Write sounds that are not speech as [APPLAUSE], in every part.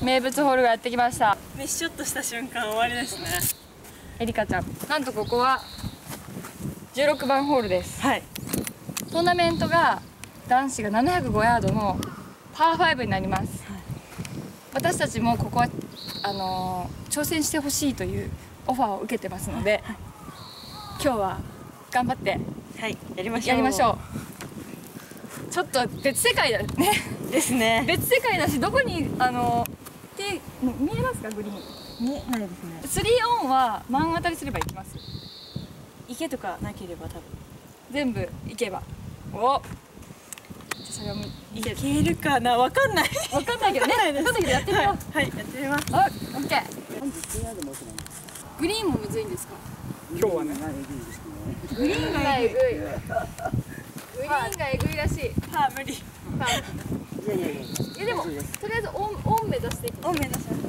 名物ホールがやってきました。ミッショットした瞬間終わりですね。エリカちゃん。なんとここは16番ホールです。はい。トーナメントが男子が705ヤードのパー5になります、私たちもここはあのー挑戦してほしいというオファーを受けてますので、今日は頑張ってはい。やりましょう。やりましょう。ちょっと別世界だね。うですね。別世界だしどこにあので見えますかグリーン？見えないですね。スリーオンは真ん当たりすれば行きます。池とかなければ多分。全部行けば。おそれを見いける。かな？わかんない。分かんないけどね。わかんなやってみよう、はい。やってみます。あ、オッケー。グリーンもむずいんですか？今日はね。グリーンがえぐい。グリーンがえぐいらしい。パー無理。パー。いやいやいや。いやでもとりあえずオンオン目指していきを目指します。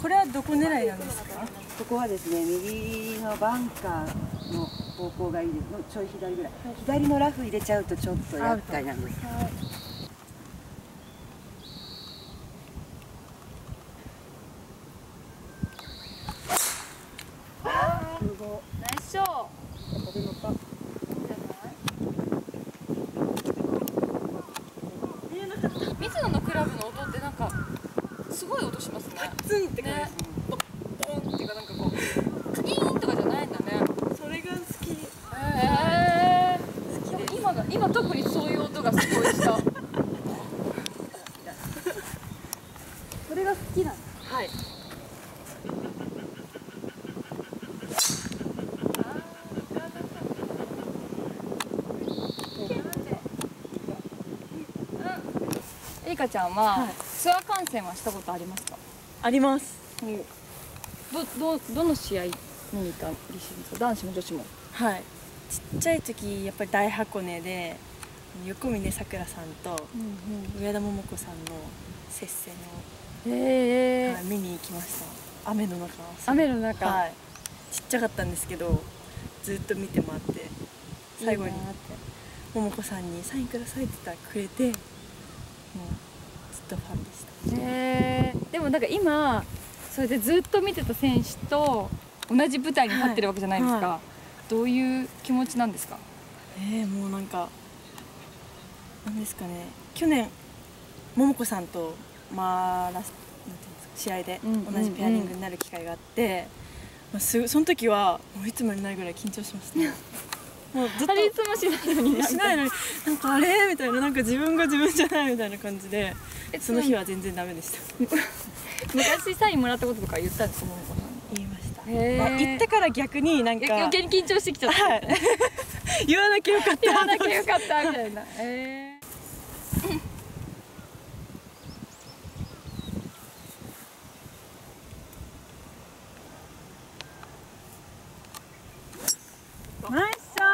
これはどこ狙いなんですか？ここはですね右のバンカーの方向がいいですのちょい左ぐらい、左のラフ入れちゃうとちょっと厄介なんです。ナイスショー。水野のクラブの音ってなんかすごい音しますね。ツンって感ね。ボンっていうかなんかこうカキーンとかじゃないんだね。じそれが好きへえ。今が今特にそういう音がすごいした。それが好きなの。はいエリカちゃんは、はい。ツアー観戦はしたことありますか？あります。どどどの試合見に行ったりするんですか？男子も女子も。はい。ちっちゃい時やっぱり大箱根で横峯さくらさんと上田桃子さんの接戦を、へえはい見に行きました。雨の中。雨の中。はい。ちっちゃかったんですけどずっと見て回って最後に桃子さんに「サインください」って言ったらくれてもうとファンでしたへえでもなんか今それでずっと見てた選手と同じ舞台に立ってるわけじゃないですか、はどういう気持ちなんですか？えー、もうなんかなんですかね。去年桃子さんと回らすなんていうんですか試合でうん同じペアリングになる機会があって、まあ、すその時はもういつもにないぐらい緊張しました。ね [LAUGHS] もうずっと。あれいつもしないのにしないのになんかあれみたいななんか自分が自分じゃないみたいな感じでえその日は全然ダメでした。[LAUGHS] 昔サインもらったこととか言ったんですか？言いました、まあ言ってから逆になんか余計に緊張してきちゃった、はい。[LAUGHS] 言わなきゃよかった言わなきゃよかったみたいな。へえナイスショ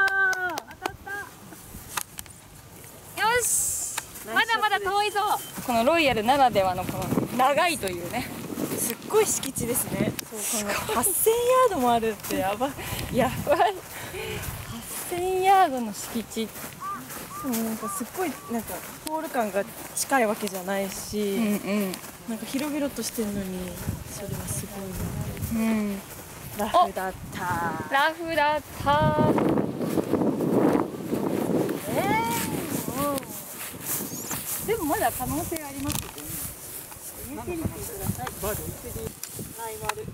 よしまだまだ遠いぞこのロイヤルならではのこの長いというね。ーすっごい敷地ですね。そうこの8000ヤードもあるってやばい。やばい。8000ヤードの敷地。でもなんかすっごいなんかホール感が近いわけじゃないし、うんなんか広々としてるのにそれはすごいうんうん。なラフだった。ラフだったえー、でもまだ可能性ありますよね。見てみてくださいバーディーライバル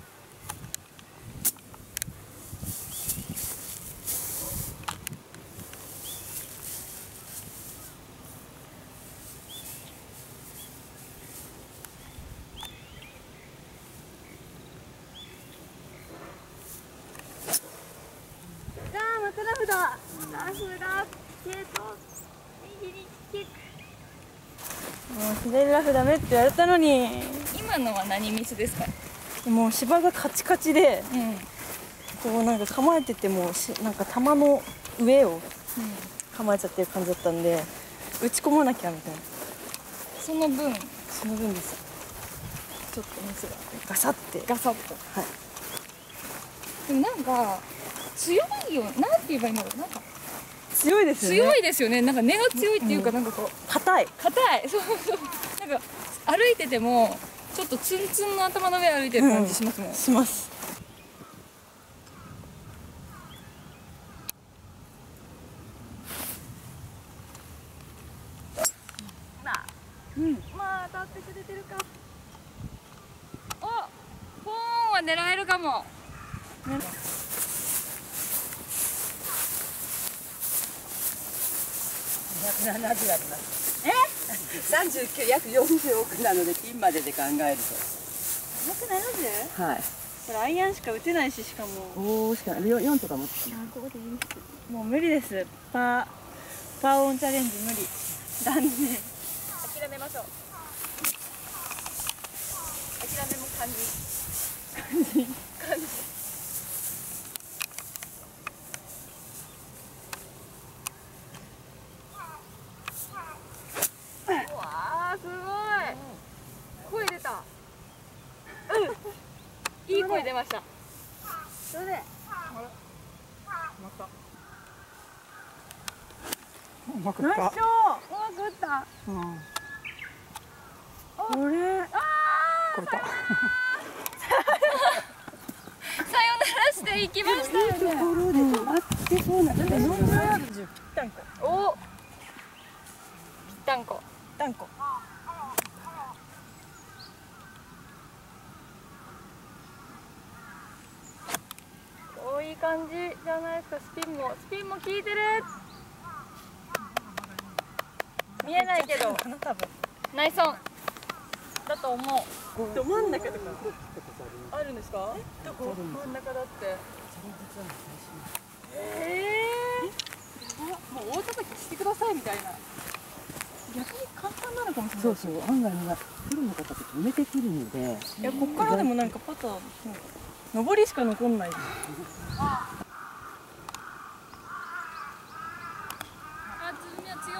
あーまたラフだラフだけど右にキックもう左ラフダメって言われたのに。今のは何ミスですか？もう芝がカチカチでうんこうなんか構えててもしなんか球の上を構えちゃってる感じだったんで打ち込まなきゃみたいな。その分？その分です。ちょっとミスがガサって。ガサッと。はい。でもなんか強いよなんて言えばいいんだろう。なんか強いですよね。強いですよね。なんか根が強いっていうかなんかこう。硬い。硬い。[LAUGHS] そうそう。なんか歩いててもちょっとツンツンの頭の上歩いてる感じしますもん、します。まあ当たってくれてるか。おポーンは狙えるかも270あります。え？39約40億なのでピンまでで考える 170? とはい。これアイアンしか打てないししかも。おおしかない 4, 4とか持ってもう無理です。パーパーオンチャレンジ無理。断念。諦めましょう。諦めも感じ感じうわーすごい声出たうんいい声出ましたそれうまくいったナイスショうまく打った。うん。これ。これた。さよなら。[LAUGHS] していきましたよね。ところで止まってそうなん。ですよ40タンコお。ぴったんこタンコ。おいい感じじゃないですか。スピンも。スピンも効いてる見えないけど。かな多分ナイソン。だと思う。ど真ん中とかあるんですか？どこ？真ん中だって。ええ？もう大叩きしてくださいみたいな。逆に簡単なのかもしれない。そうそう。案外みんなプロの方って止めてくるので。いやこっからでもなんかパター上りしか残んない。ですあズミは強い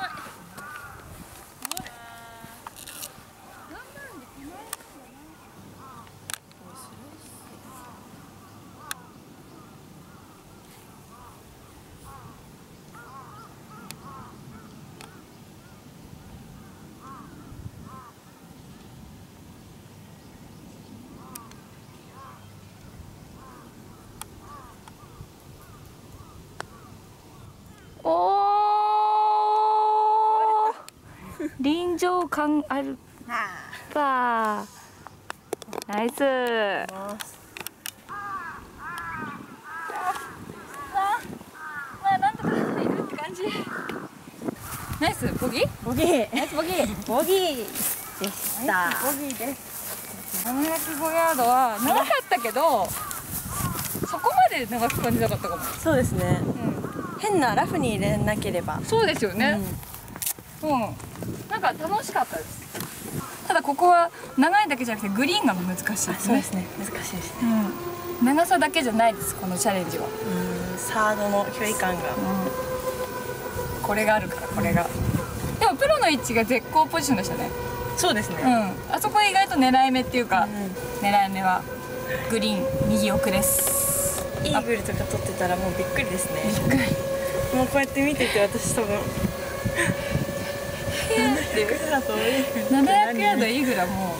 おー臨場感あるパーナイス。ナイス。ボギー？ボギー。ナイスボギー。ボギー。でした。ボギーです。705ヤードは長かったけどそこまで長く感じなかったかも、そうですね。う変なラフに入れなければ。ん、そうですよね。うん、なんか楽しかったです。ただここは長いだけじゃなくてグリーンが難しいですね。そうですね。難しいですね。うん、長さだけじゃないですこのチャレンジは、うん。サードの距離感が。これがあるからこれが。でもプロの位置が絶好ポジションでしたね。そうですね。うん。あそこは意外と狙い目っていうか、う狙い目はグリーン右奥です。んイーグルとか取ってたらもうびっくりですね。もうこうやって見てて私多分700ヤードイーグラも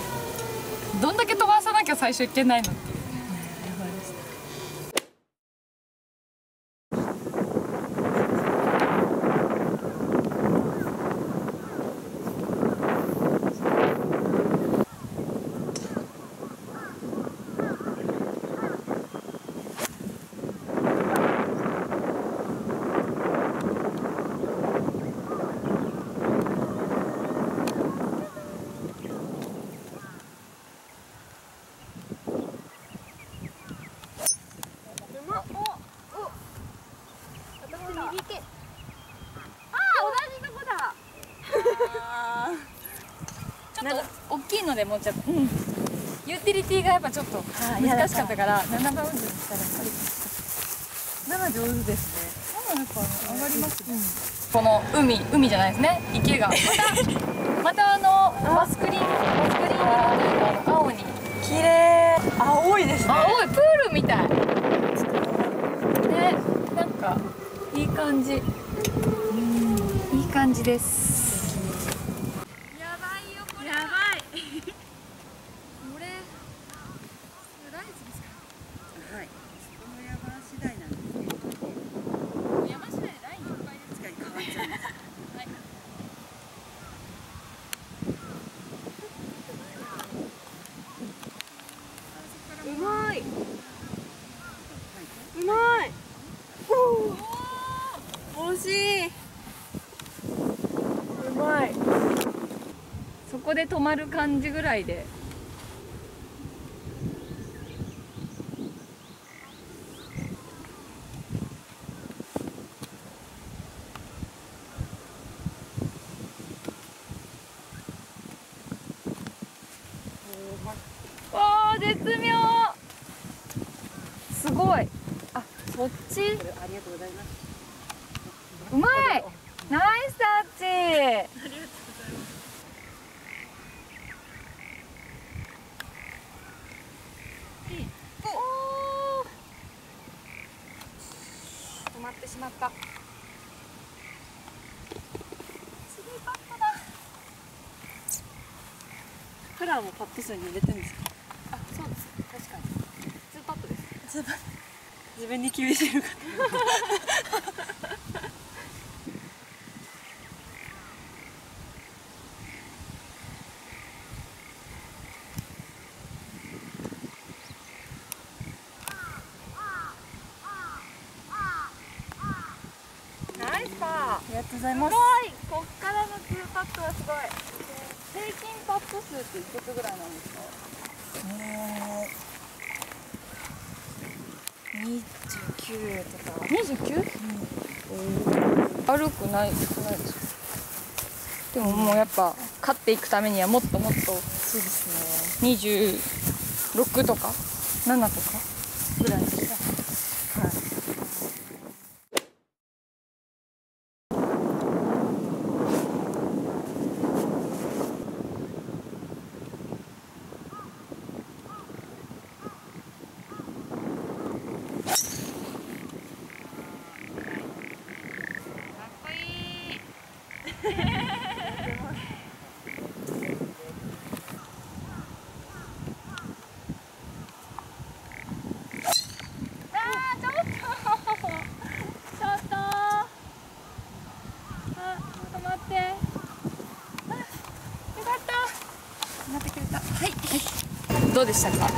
どんだけ飛ばさなきゃ最初いけないのっていうちょっと大きいのでもうちょっと、ユーティリティがやっぱちょっと難しかったから7番ウンズにしたら。やっぱり7上手ですね7やっぱ上がりますね、この海海じゃないですね池がまたまたあのバスクリーンバスクリーン色というかあの青に綺麗青いですね青いプールみたいねなんかいい感じ。いい感じですやばいよこれやばいこれライズですかはいそこの山次第なんですけど山下でラインいっぱいです確かに変わっちゃうんですうまいうまい惜しいうまいそこで止まる感じぐらいでおー絶妙すごいあそっちありがとうございますうまいナイスタッチおー止まったすごいパットだ。カラーもパット数に入れてるんですか？あそうです。確かに。ツーパットです。自分に厳しいのかナイスパーありがとうございます。すごいこっからのツーパットはすごい平均パット数っていくつぐらいなんですか29とか 29? 悪くないくないです。かでももうやっぱ勝っていくためにはもっともっとそうですね26とか7とかぐらいですかはいあーちょっとちょっとあ止まってあよかった止まってくれたはいどうでしたか？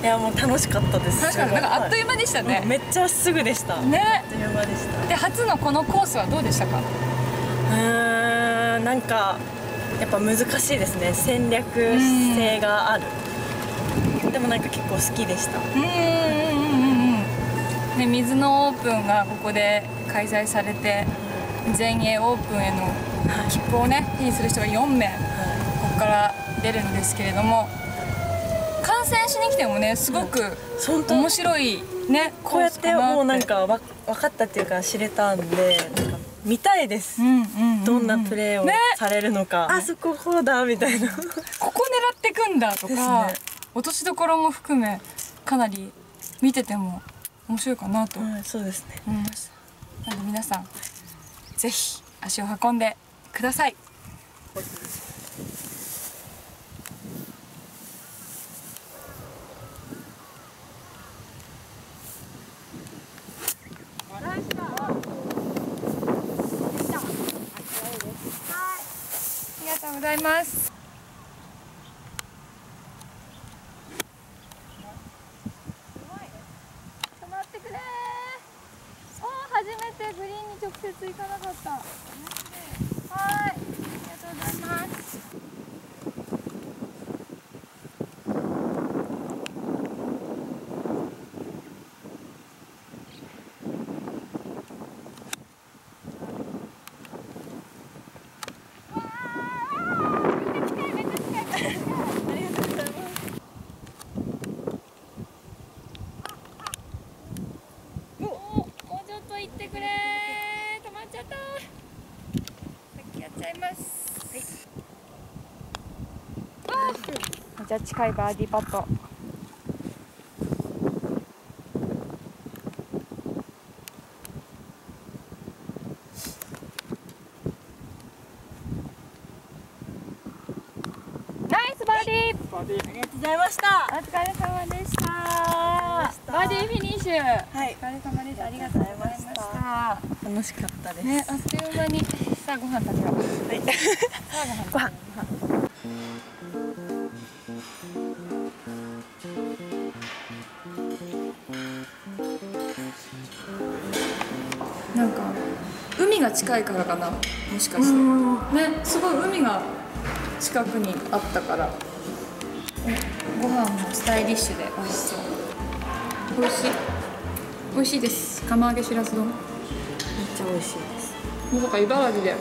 いやもう楽しかったです。確かになんかあっという間でしたね。めっちゃすぐでした、あっねという間でした。で初のこのコースはどうでしたか？うーんなんかやっぱ難しいですね。戦略性がある。でもなんか結構好きでした。うんうんうんうんうん。で水のオープンがここで開催されて全英オープンへの切符をね手にする人が4名ここから出るんですけれども観戦しに来てもねすごく本当。面白いねこうやってもうなんかわ分かったっていうか知れたんで見たいです、うんうんうんうん。どんなプレーをね。されるのか、あそここうだみたいな。[LAUGHS] ここ狙ってくんだとか、ね。落としどころも含めかなり見てても面白いかなとはいそうですね。思いましたなので皆さんぜひ足を運んでくださいありがとうございます止まってくれーおー初めてグリーンに直接行かなかった。はい。ありがとうございます。ゃ近いバーディーパット。ナイスバーディー。バーディーありがとうございました。お疲れ様でした。バーディーフィニッシュ。はい。お疲れ様です。ありがとうございました。楽しかったです。ね、あっという間に。さあご飯食べよう。はい。[LAUGHS] さあご飯。ご飯。が近いからかなもしかして。ねすごい海が近くにあったから。おご飯もスタイリッシュで美味しそう。美味しい。美味しいです。釜揚げしらす丼。めっちゃ美味しいです。まさか茨城で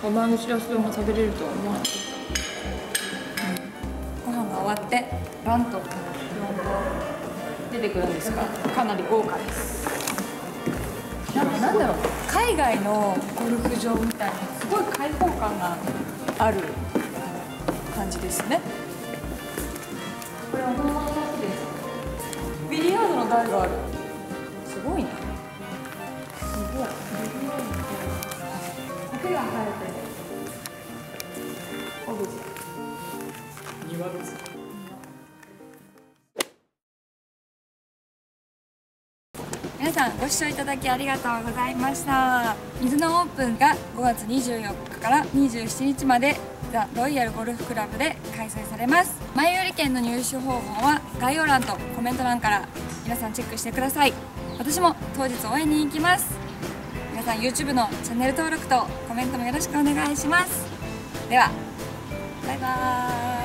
釜揚げしらす丼が食べれるとは思わなかった、ご飯が終わってバンと出てくるんですがかなり豪華ですなんかなんだろう。海外のゴルフ場みたいにすごい開放感がある感じですね。これは本物の木ですビリヤードの台があるすごいね。すごい。ビリヤード。の台苔が生えてる。オブジェ庭ですさんご視聴いただきありがとうございました。水のオープンが5月24日から27日までザ・ロイヤルゴルフクラブで開催されます。前売り券の入手方法は概要欄とコメント欄から皆さんチェックしてください。私も当日応援に行きます。皆さん YouTube のチャンネル登録とコメントもよろしくお願いします。ではバイバーイ。